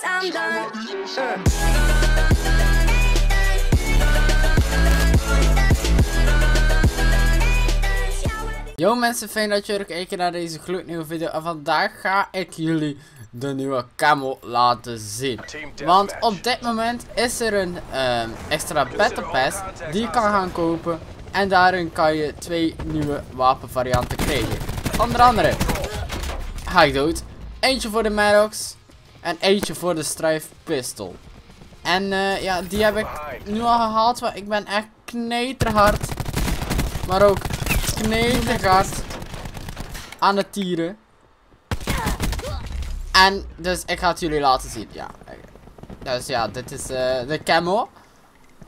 cause I'm done. Yo mensen, fijn dat jullie kijken naar deze gloednieuwe video. En vandaag ga ik jullie de nieuwe camo laten zien. Want op dit moment is er een ehm, extra battle pass die je kan gaan kopen. En daarin kan je twee nieuwe wapenvarianten krijgen. Onder andere ga ik dood. Eentje voor de Maddox en eentje voor de Strife Pistol. En eh, ja, die heb ik nu al gehaald. Want ik ben echt kneterhard. Maar ook kneterhard aan het tieren. En dus ik ga het jullie laten zien. Ja. Dus ja, dit is eh, de camo.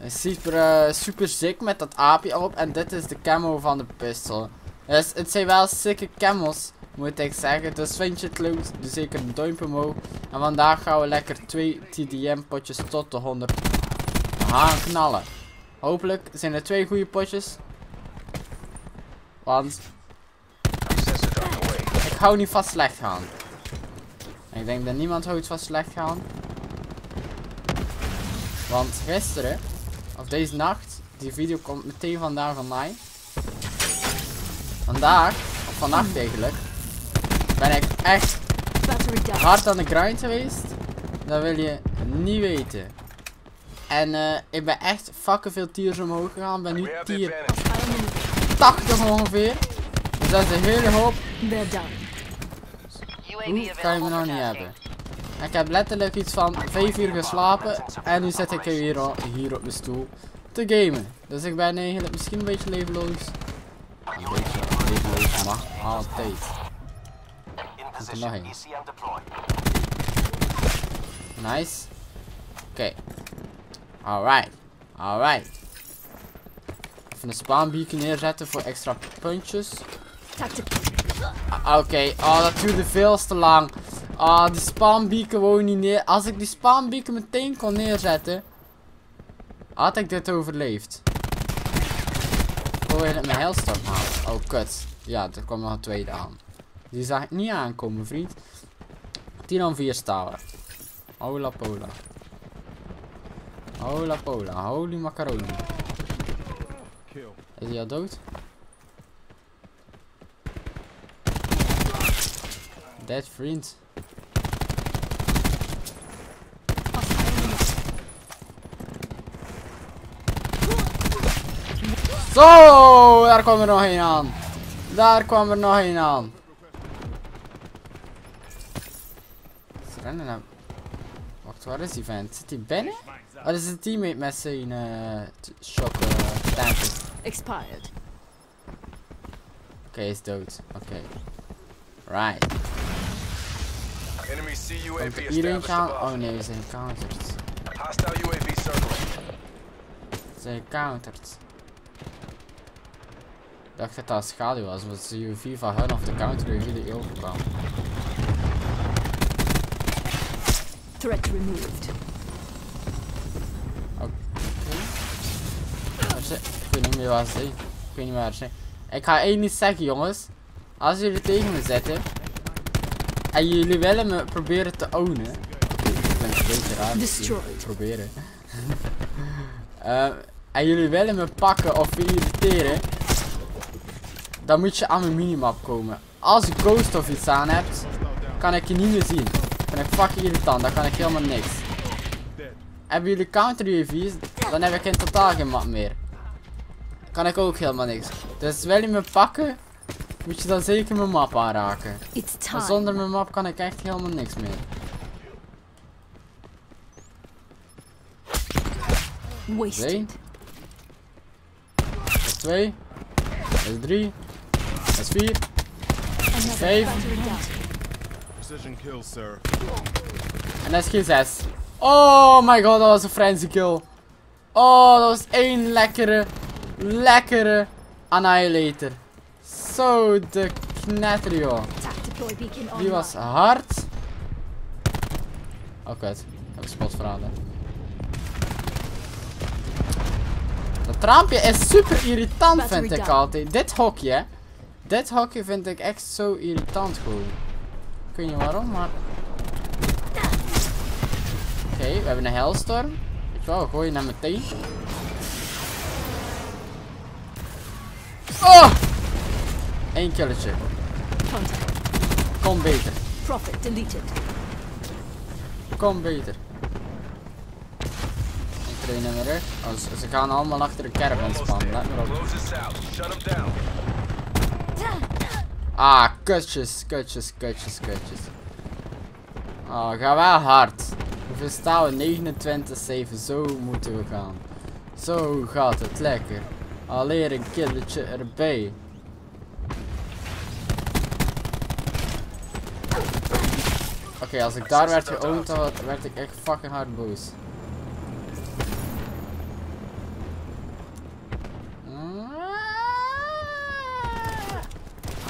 Super, eh, super sick met dat aapje op. En dit is de camo van de pistol. Dus het zijn wel sikke camos, moet ik zeggen. Dus vind je het leuk, doe zeker een duimpje omhoog. En vandaag gaan we lekker twee TDM potjes tot de 100 gaan knallen. Hopelijk zijn er twee goede potjes. Want ik hou niet van slecht gaan. Ik denk dat niemand houdt van slecht gaan. Want gisteren, of deze nacht, die video komt meteen vandaag online. Vandaag, of vannacht eigenlijk, ben ik echt hard aan de grind geweest. Dat wil je niet weten. En eh, ik ben echt fucking veel tiers omhoog gegaan. Ben nu tier advantage. 80 ongeveer. Dus dat is een hele hoop. Hoe kan je me nog niet hebben? Ik heb letterlijk iets van 5 uur geslapen. En nu zit ik hier, al- hier op de stoel te gamen. Dus ik ben eigenlijk misschien een beetje levenloos. Een beetje levenloos mag altijd. Nog één. Nice. Oké. Alright. Alright. Even een spawnbeacon neerzetten voor extra puntjes. Ah, Oké, oh dat duurde veel te lang. Ah, die spawnbeacon wou niet neer. Als ik die spawnbeacon meteen kon neerzetten, had ik dit overleefd. Wil weer mijn healthstop halen. Oh, kut. Ja, er kwam nog een tweede aan. Die zag ik niet aankomen, vriend. 10 aan 4 staan. Hola pola. Hola pola. Holy macaroni. Is hij al dood? Dead vriend. Zo, daar kwam er nog een aan. Daar kwam er nog een aan. Ze rennen naar... Wacht, waar is die vent? Zit hij binnen? Oh, dat is een teammate met zijn eh t- shock uh. Expired. Oké, hij is dood. Oké. Right. Enemy CUAV Komt er hier eentje established aan? above. Oh nee, we zijn gecounterd. Hostile UAV circling. Zijn gecounterd. Ik dacht dat dat schaduw was, want de UV van hun of de counter jullie overkwam. Threat removed. Waar ze- Ik weet niet meer waar ze zijn. Ik weet niet waar ze zijn. Ik ga één niet zeggen, jongens. Als jullie tegen me zitten. En jullie willen me proberen te ownen. Dat klinkt een beetje raar. Destroyed. Proberen. En jullie willen me pakken of irriteren. Dan moet je aan mijn minimap komen. Als ik ghost of iets aan hebt, kan ik je niet meer zien. Ben ik fucking irritant, dan kan ik helemaal niks. Hebben jullie counter UAV's, dan heb ik in totaal geen map meer. Kan ik ook helemaal niks. Dus wil je me pakken, moet je dan zeker mijn map aanraken. Zonder mijn map kan ik echt helemaal niks meer. Twee. Dat is twee. Dat is drie. Dat is vier. Down. Precision kill, sir. En dat is geen zes. Oh my god, dat was een frenzy kill. Oh, dat was één lekkere, lekkere annihilator. Zo de knetter joh. Die was hard. Oh kut, ik heb spot verraden. Dat traampje is super irritant vind ik altijd. Dit hokje, dit hokje vind ik echt zo irritant gewoon. Ik weet niet waarom, maar... hebben een helstorm. Weet je wel, gooi je naar meteen. Oh! Eén killetje. Kom beter. Profit deleted. Kom beter. Ik trainen weer rug. Oh, ze, ze gaan allemaal achter de caravan spannen. Let maar op. Ah, kutjes, kutjes, kutjes, kutjes. Oh, ga wel hard. Hoeveel staan we? 29-7. Zo moeten we gaan. Zo gaat het lekker. Alleen een killetje erbij. Oké, als ik daar werd geowned, dan werd ik echt fucking hard boos.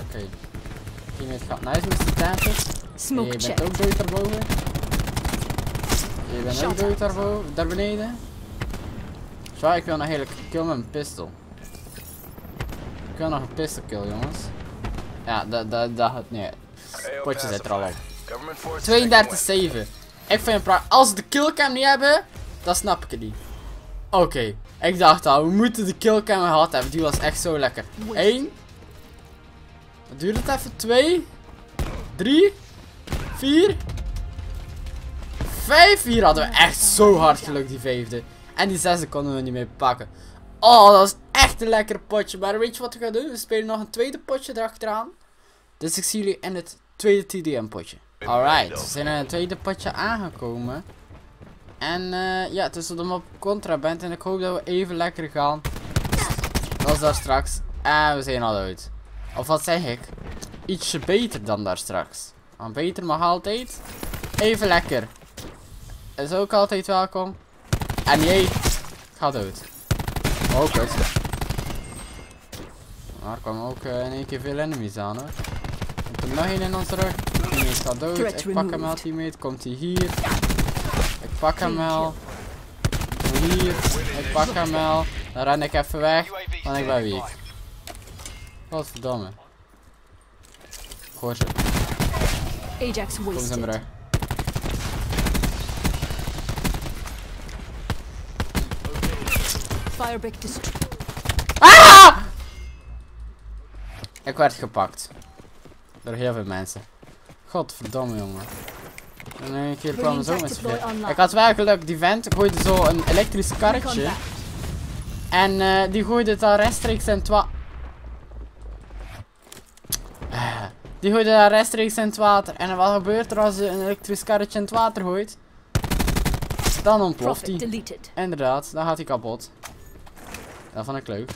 Oké. Teammate gaat nice met de. Smoke je bent ook dood daarboven. Je bent ook dood daarboven, daar beneden. Zo, ik wil nog hele kill met een pistol. Ik wil nog een pistol kill, jongens. Ja, dat, dat, dat. AO Potje zit er al op. pacified. Government forces taking point. 32-7. Ik vind het Als we de killcam niet hebben, dan snap ik het niet. Oké, ik dacht al, we moeten de killcam gehad hebben. Die was echt zo lekker. 1. Wat duurt het even? 2. 3. 4. 5. Hier hadden we echt zo hard geluk, die vijfde. En die zesde konden we niet meer pakken. Oh, dat was echt een lekker potje. Maar weet je wat we gaan doen? We spelen nog een tweede potje erachteraan. Dus ik zie jullie in het tweede TDM potje. Alright, we zijn in het tweede potje aangekomen. En eh, ja, tussen de mop contra bent en ik hoop dat we even lekker gaan. Als daar straks. En we zijn al uit. Of wat zeg ik? Ietsje beter dan daar straks. Want beter mag altijd. Even lekker. Is ook altijd welkom. En jij gaat dood. Oh, kut. Maar er kwamen ook eh, in één keer veel enemies aan hoor. Komt er nog één in onze rug. Teammate gaat dood. Ik pak hem wel, teammate. Komt hij hier. Ik pak hem wel. Hier. Ik pak hem wel. Dan ren ik even weg. Want ik ben weak. Godverdomme. Ze. Ajax rug. Firebrick destroyed. Ah! Ik werd gepakt. Door heel veel mensen. Godverdomme jongen. En één keer kwamen zo online. Ik had wel geluk, die vent gooide zo een elektrisch karretje. En eh, die gooide het dan rechtstreeks in het wa... Eh, Die gooide dat rechtstreeks in het water. En wat gebeurt er als je een elektrisch karretje in het water gooit? Dan ontploft hij. Inderdaad, dan gaat hij kapot. Dat vond ik leuk.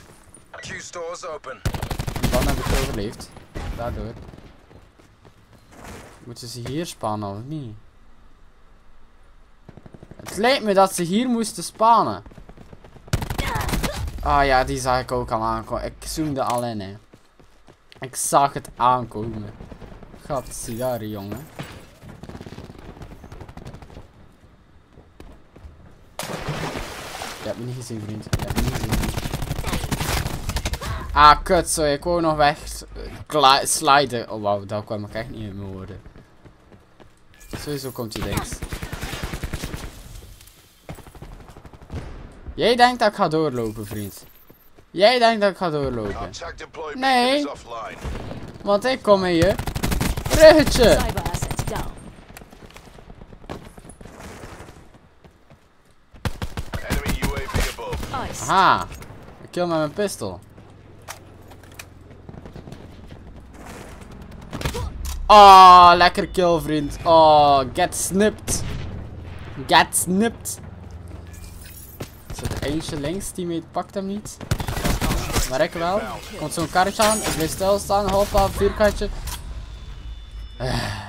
Open. Dan heb ik overleefd. Daardoor. Moeten ze hier spannen of niet? Het lijkt me dat ze hier moesten spannen. Ah ja, die zag ik ook al aankomen. Ik zoomde al in, hè. Ik zag het aankomen. Gat, sigaren, jongen. Je hebt me niet gezien, vriend. Je hebt me niet gezien. Ah, kut, sorry. Ik wou nog weg kla- sliden. Oh, wauw. Daar kwam ik echt niet in mijn woorden. Sowieso komt hij links. Jij denkt dat ik ga doorlopen, vriend. Jij denkt dat ik ga doorlopen. Nee. Want ik kom hier. Ruggetje. Cyber asset down. Enemy UAV above. Ice. Aha. Ik kill met mijn pistool. Oh, lekker kill, vriend. Oh, get snipped. Get snipped. Er zit er eentje links, teammate pakt hem niet. Maar ik wel. Komt zo'n karretje aan, ik blijf stilstaan, hoppa, vierkantje. Eh.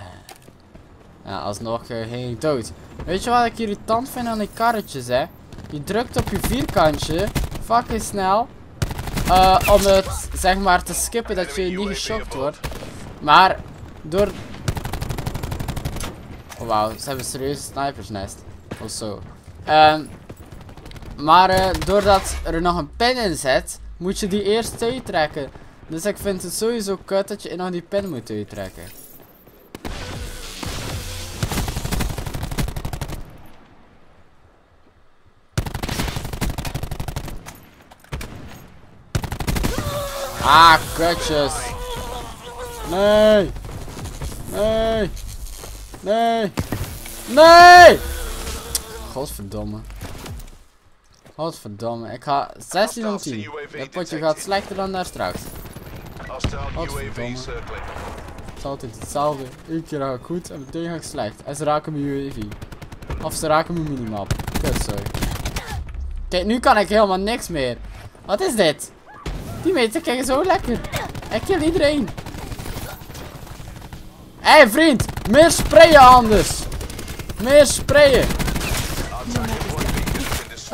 Ja, alsnog uh, ging ik dood. Weet je wat ik irritant vind aan die karretjes, hè? Je drukt op je vierkantje, fucking snel. eh, om het, zeg maar, te skippen dat je niet geschokt wordt. Maar, door... Oh wauw, ze hebben serieus snipersnest. Of zo. Ehm, maar eh, doordat er nog een pin in zit, moet je die eerst uittrekken. Dus ik vind het sowieso kut dat je nog die pin moet uittrekken. Ah, kutjes. Nee. Nee. Nee. Nee. Godverdomme. Godverdomme. Ik ga 16 om 10. Dat potje gaat slechter dan daar straks. UAV circling. Het is altijd hetzelfde. Eén keer ga ik goed en meteen ga ik slecht. En ze raken mijn UAV. Of ze raken mijn minimap. Kut, sorry. Kijk, nu kan ik helemaal niks meer. Wat is dit? Die mensen kijken zo lekker. Ik kill iedereen. Hé hey, vriend, meer sprayen anders. Meer sprayen.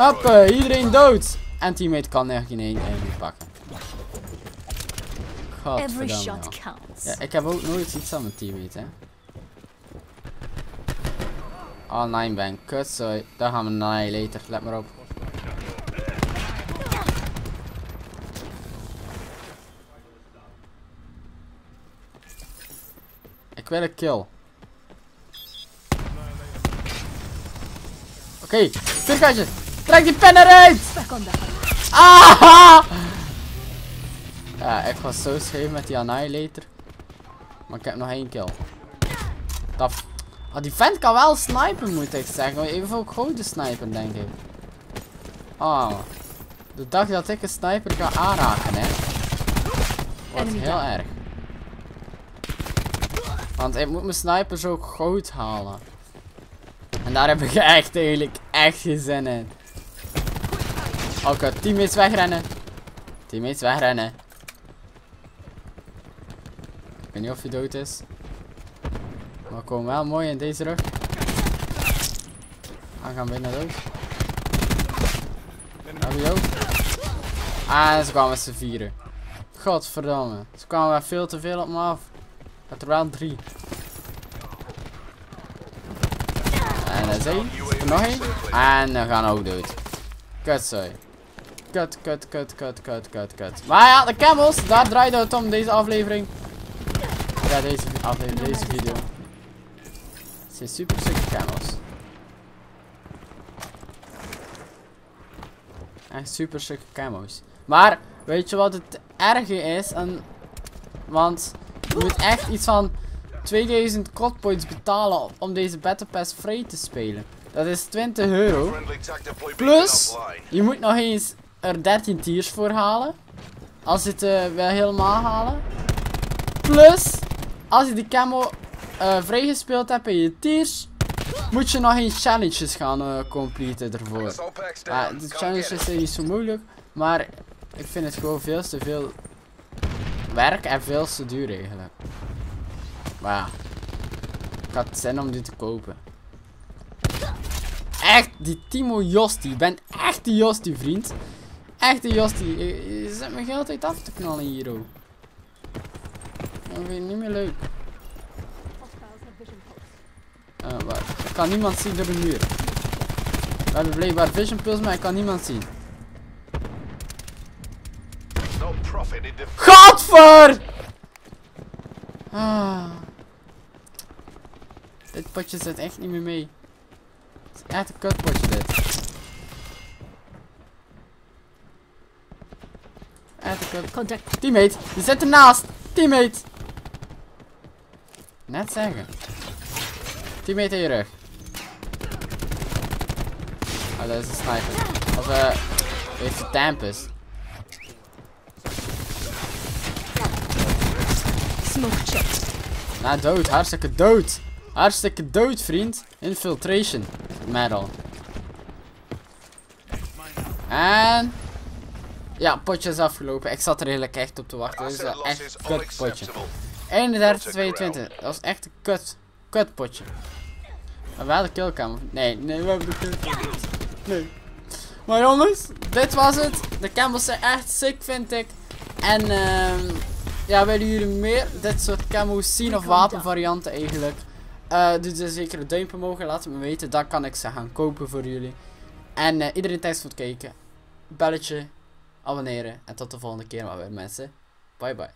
Hoppe, iedereen dood. En teammate kan echt geen één pakken. Godverdamme. Ja, ik heb ook nooit iets aan mijn teammate, hè. Online ben, kut, sorry. Daar gaan we naar later, let maar op. Ik wil een kill. Oké, vierkantje. Trek die pen eruit! Ah! Ja, ik was zo scheef met die Annihilator. Maar ik heb nog één kill. Dat... Ah, die vent kan wel snipen, moet ik zeggen. Even ook gouden sniper, denk ik. Ah. De dag dat ik een sniper ga aanraken, hè. Wordt heel erg. Want ik moet mijn snipers ook goud halen. En daar heb ik echt eigenlijk echt geen zin in. Oké, teammates wegrennen. Teammates wegrennen. Ik weet niet of hij dood is. Maar we komen wel mooi in deze rug. We gaan bijna dood. Hebben we ook? Ah, ze kwamen met z'n vieren. Godverdamme. Ze kwamen wel veel te veel op me af. Ik had er wel drie. En dat is één. Er nog één? En dan gaan ook dood. Kut, sorry. Kut, kut, kut, kut, kut, kut, kut. Maar ja, de camels, daar draaide het om deze aflevering. Ja, deze aflevering, deze video. Het zijn super stukke camels. Echt super stukke camo's. Maar, weet je wat het erge is? En, want je moet echt iets van 2000 codpoints betalen om deze Battle Pass vrij te spelen. Dat is 20 euro. Plus, je moet nog eens er 13 tiers voor halen. Als het eh, wel helemaal halen. Plus, als je de camo eh, vrijgespeeld hebt in je tiers, moet je nog eens challenges gaan eh completen ervoor. Down. de challenges zijn niet zo moeilijk, maar ik vind het gewoon veel te veel werk en veel te duur eigenlijk. Maar ja, ik had zin om dit te kopen. Echt, die Timo Josti, ik ben echt die Josti vriend. Echt die Josti, je, zet me geld uit af te knallen hier ook. Dat vind ik niet meer leuk. Uh, waar? Ik kan niemand zien door de muur. We hebben blijkbaar vision pulse, maar ik kan niemand zien. Godver! Ah. Dit potje zit echt niet meer mee. Het is echt een kutpotje dit. Echt een kut. Contact. Teammate, je zit ernaast! Teammate! Net zeggen. Teammate in je rug. Oh, dat is een sniper. Of eh, heeft de Tempest. Smoke check. Nou, dood. Hartstikke dood. Hartstikke dood, vriend. Infiltration. Medal. En... Ja, potje is afgelopen. Ik zat er eigenlijk echt op te wachten. Dit is wel echt een kut potje. unacceptable. 31, 22. Dat was echt een kut. Kut potje. Maar wel de killcam. Nee, nee, we hebben de killcam. Nee. Maar jongens, dit was het. De camos zijn echt sick, vind ik. En ehm ja, willen jullie meer dit soort camo's zien of wapenvarianten eigenlijk? Eh doe dus zeker een duimpje omhoog en laat het me weten. Dan kan ik ze gaan kopen voor jullie. En eh, iedereen thanks voor het kijken. Belletje, abonneren en tot de volgende keer maar weer mensen. Bye bye.